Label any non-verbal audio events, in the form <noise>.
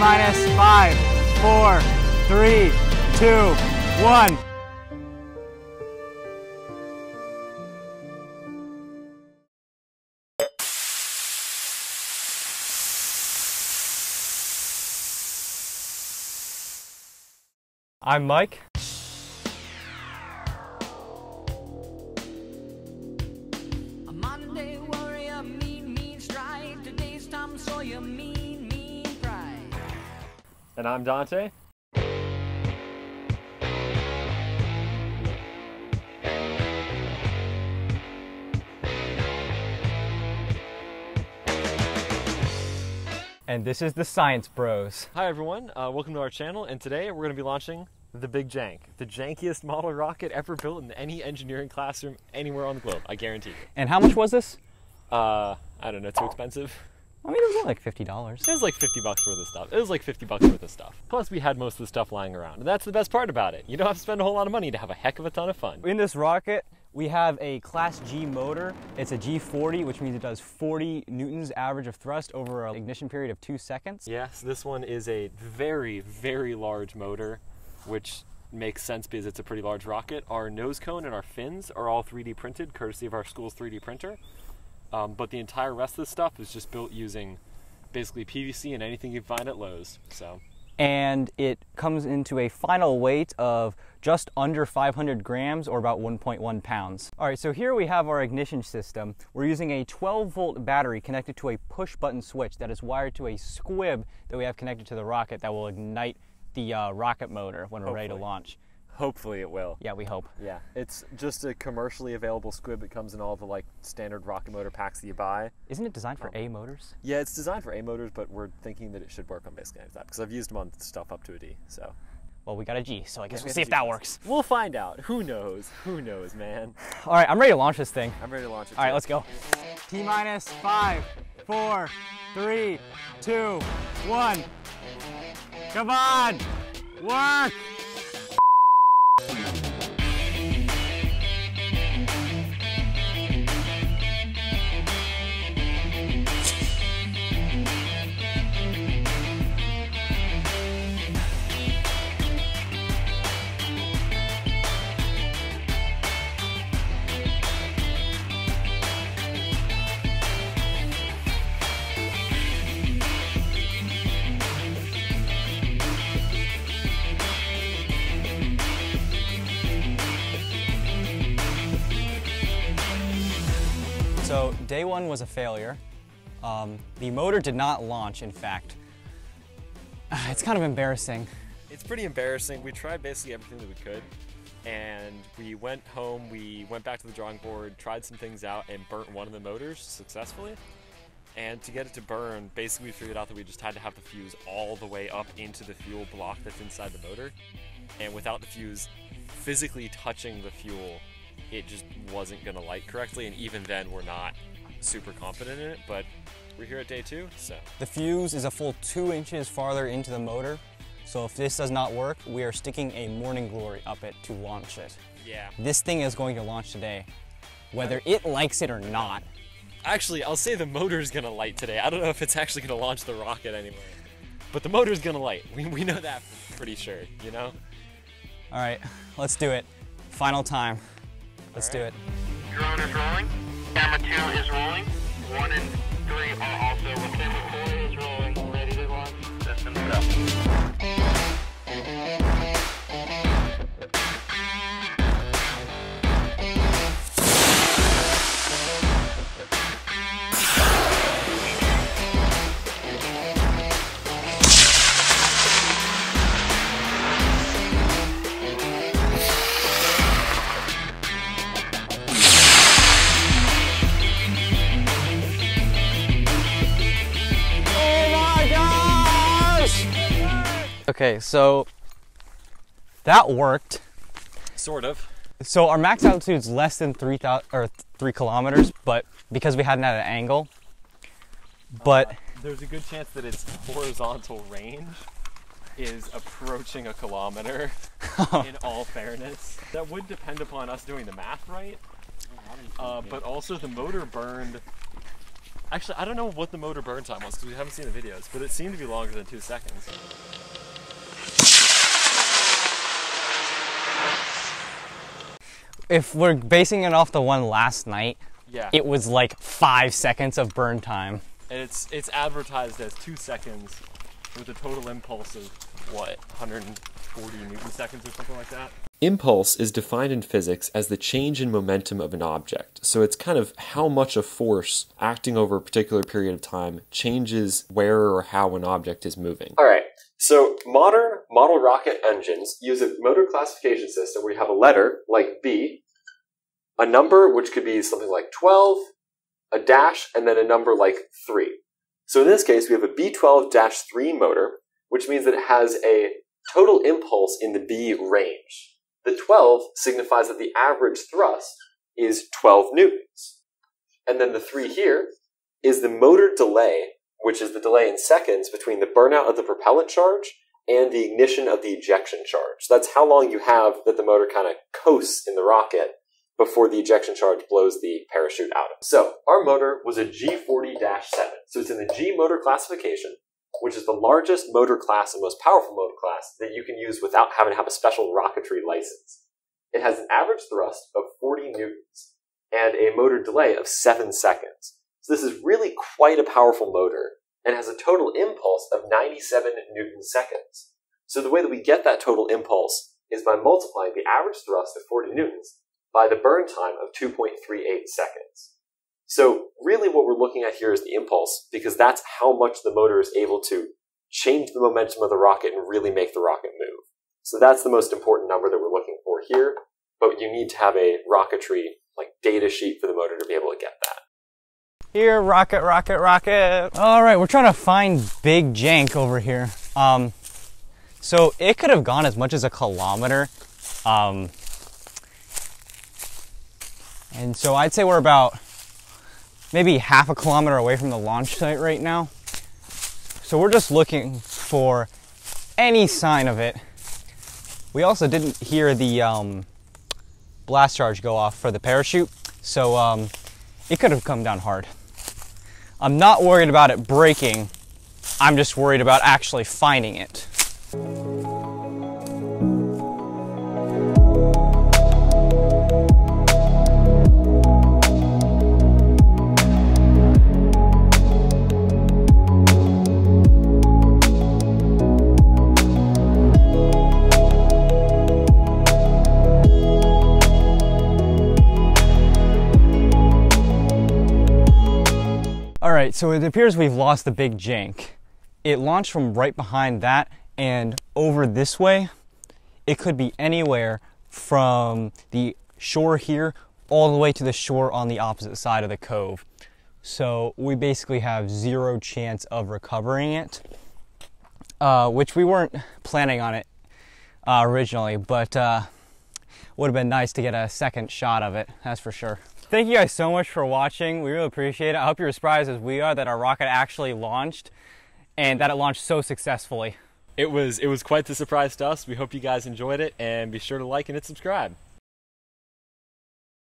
minus five, four, three, two, one. I'm Mike. And I'm Dante. And this is the Science Bros. Hi everyone, uh, welcome to our channel, and today we're going to be launching the Big Jank, the jankiest <laughs> model rocket ever built in any engineering classroom anywhere on the globe. I guarantee you. And how much was this? Uh, I don't know, too expensive. I mean, it was only like fifty dollars. It was like 50 bucks worth of stuff. It was like 50 bucks worth of stuff. Plus, we had most of the stuff lying around. And that's the best part about it. You don't have to spend a whole lot of money to have a heck of a ton of fun. In this rocket, we have a Class G motor. It's a G40, which means it does 40 newtons average of thrust over an ignition period of two seconds. Yes, this one is a very, very large motor, which makes sense because it's a pretty large rocket. Our nose cone and our fins are all 3D printed, courtesy of our school's 3D printer. Um, but the entire rest of the stuff is just built using basically PVC and anything you find at Lowe's. So, and it comes into a final weight of just under 500 grams or about 1.1 pounds. All right, so here we have our ignition system. We're using a 12 volt battery connected to a push button switch that is wired to a squib that we have connected to the rocket that will ignite the uh, rocket motor when we're ready to launch. Hopefully it will. Yeah, we hope. Yeah, it's just a commercially available squib. It comes in all the like standard rocket motor packs that you buy. Isn't it designed for um, A motors? Yeah, it's designed for A motors, but we're thinking that it should work on basically any of that because I've used them on stuff up to a D. So Well, we got a G, so I guess we we'll see if that works. we'll find out. Who knows? Who knows, man? All right, I'm ready to launch this thing. I'm ready to launch it. All right, let's go. T minus five, four, three, two, one. Come on, work. Day one was a failure. Um, the motor did not launch, in fact. <sighs> It's kind of embarrassing. It's pretty embarrassing. We tried basically everything that we could, and we went home. We went back to the drawing board, tried some things out, and burnt one of the motors successfully. And to get it to burn, basically we figured out that we just had to have the fuse all the way up into the fuel block that's inside the motor. And without the fuse physically touching the fuel, it just wasn't gonna light correctly. And even then, we're not super confident in it. But we're here at day two, so The fuse is a full two inches farther into the motor. So if this does not work, we are sticking a Morning Glory up it to launch it. yeah. This thing is going to launch today, whether it likes it or not. Actually, I'll say the motor's gonna light today. I don't know if it's actually gonna launch the rocket anyway. But the motor's gonna light. We, we know that pretty sure, you know? All right, let's do it. Final time. Let's do it. Drone is rolling. Camera 2 is rolling. 1 and 3 are also rolling. Camera 4 is rolling. Ready to launch. Systems go. Okay, so that worked. Sort of. So our max altitude is less than three thousand or three kilometers, but because we had it at an angle. But There's a good chance that its horizontal range is approaching a kilometer, <laughs> in all fairness. That would depend upon us doing the math right. Uh, but also, the motor burned Actually, I don't know what the motor burn time was because we haven't seen the videos, but it seemed to be longer than two seconds. If we're basing it off the one last night, Yeah. it was like five seconds of burn time. and it's it's advertised as two seconds with a total impulse of what 140 newton seconds or something like that. Impulse is defined in physics as the change in momentum of an object. So it's kind of how much a force acting over a particular period of time changes where or how an object is moving. All right. So modern model rocket engines use a motor classification system where you have a letter like B, a number which could be something like 12, a dash, and then a number like 3. So in this case, we have a B12 3 motor, which means that it has a total impulse in the B range. The 12 signifies that the average thrust is 12 newtons. And then the 3 here is the motor delay, which is the delay in seconds between the burnout of the propellant charge and the ignition of the ejection charge. That's how long you have that the motor kind of coasts in the rocket before the ejection charge blows the parachute out. So, our motor was a G40 7. So, it's in the G motor classification, which is the largest motor class and most powerful motor class that you can use without having to have a special rocketry license. It has an average thrust of 40 newtons and a motor delay of 7 seconds. So, this is really quite a powerful motor and has a total impulse of 97 newton seconds. So, the way that we get that total impulse is by multiplying the average thrust of 40 newtons by the burn time of 2.38 seconds. So really what we're looking at here is the impulse because that's how much the motor is able to change the momentum of the rocket and really make the rocket move. So that's the most important number that we're looking for here, but you need to have a rocketry like data sheet for the motor to be able to get that. Here, rocket, rocket, rocket. All right, we're trying to find Big Jank over here. Um, so it could have gone as much as a kilometer. Um, and so I'd say we're about maybe half a kilometer away from the launch site right now. So we're just looking for any sign of it. We also didn't hear the um, blast charge go off for the parachute, so um, it could have come down hard. I'm not worried about it breaking. I'm just worried about actually finding it. Right, so it appears we've lost the big jank. It launched from right behind that and over this way. It could be anywhere from the shore here all the way to the shore on the opposite side of the cove. So we basically have zero chance of recovering it, uh, which we weren't planning on it uh, originally, but uh, would have been nice to get a second shot of it, that's for sure. Thank you guys so much for watching. We really appreciate it. I hope you're as surprised as we are that our rocket actually launched and that it launched so successfully. It was it was quite the surprise to us. We hope you guys enjoyed it and be sure to like and hit subscribe.